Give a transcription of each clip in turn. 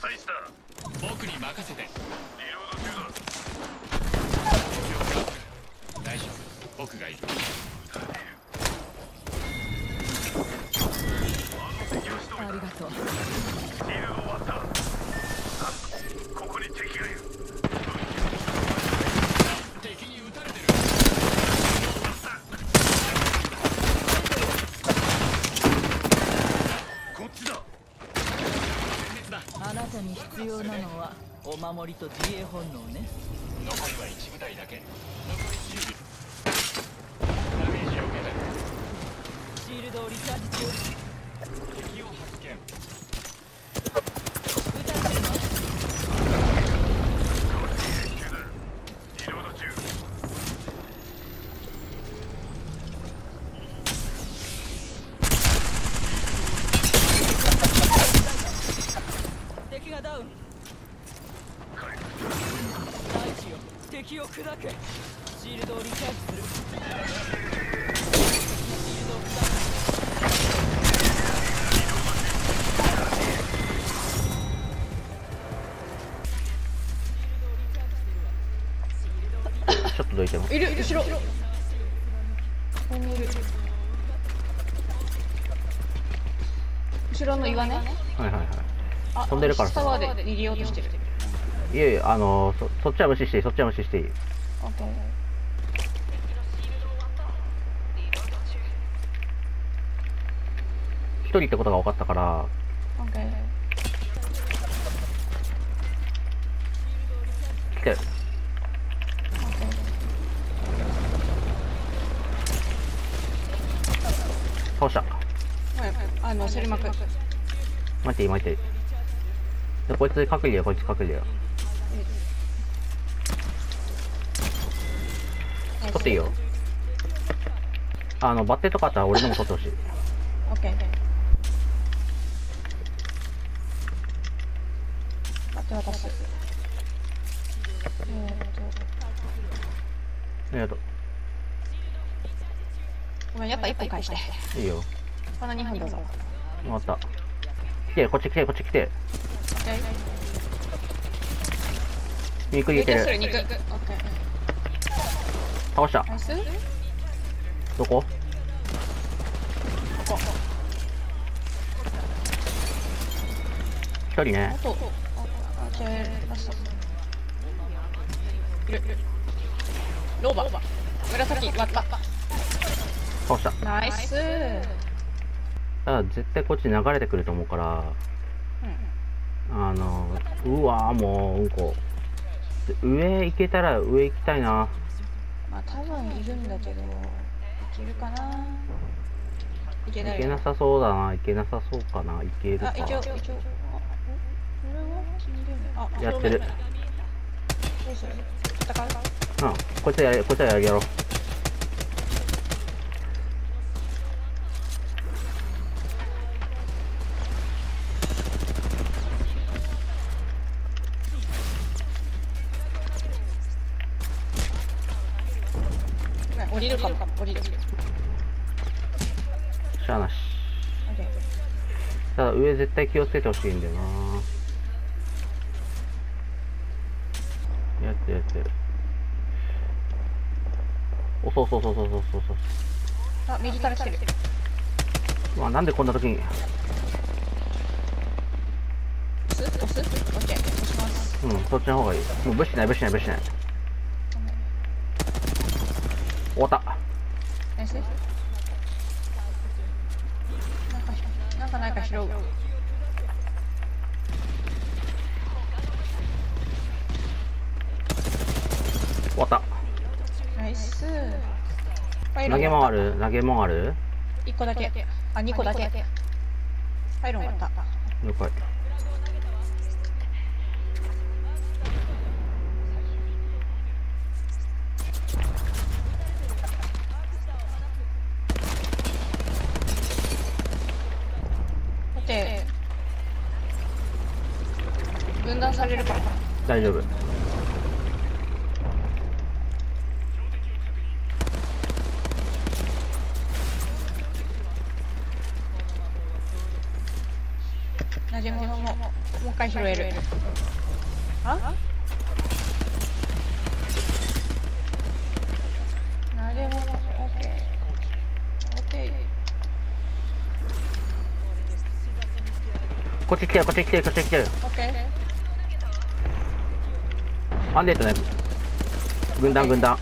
シールドを粉砕した。僕に任せて。必要なのはお守りと自衛本能ね。残りは1部隊だけ。残り10秒ダメージを受けたシールドをリチャージ中敵を発見撃たれてるのリロード中敵がダウン。大地よ敵を砕け。シールドをリチャージする。シールドを砕ちょっとどいてもいる後ろ。後ろの岩ね。はいはいはあ飛んでるから下はで逃げようとしてる。いいえいえあのそそっちは無視していい。そっちは無視していい。一人ってことが分かったから。来て。る倒した。はいあのセリマク待って待ってでこいつ隠れるよこいつ隠れるよ。取っていいよ。あのバッテとかあったら俺のも取ってほしい。オッありがとごめんやっぱ1本返して。ういいよ。この2本どうぞ。終わった来てこっち来てこっち来て。肉入れてる倒した。どこ？一人ね。ローバ紫割った。倒した。ナイス。ただ絶対こっち流れてくると思うからあのうわーもううんこ。で上行けたら上行きたいな。まあ多分いるんだけどいけるかな。いけない行けなさそうだな。行けなさそうかな。行けるか。あ一応一応。あやってる。どうする？戦う？うんこいつやれこいつはやろ。う降りるかも降りる。しゃあなし。ただ上絶対気をつけてほしいんだよな。やってるやってる。おそうそうそうそうそうそうそう。あ右から来てる。うわなんでこんな時に。押す？押す？オッケー。押します。うんそっちの方がいい。もう無視しない無視しない無視しない終わった。ナイスなんかなんかないか拾う。終わった。ナイス。投げもある投げもある？1個だけ。あ2個だけ。パイロン終わった。了解されるから。大丈夫。同じものももう一回拾える。あ？なじもこっち来てるこっち来てるこっち来てる OK アンデッドね。軍団軍団。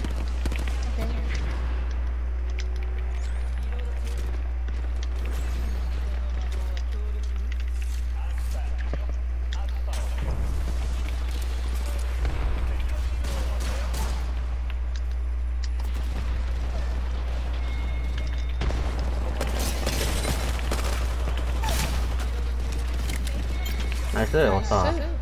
ナイス終わった。ナイス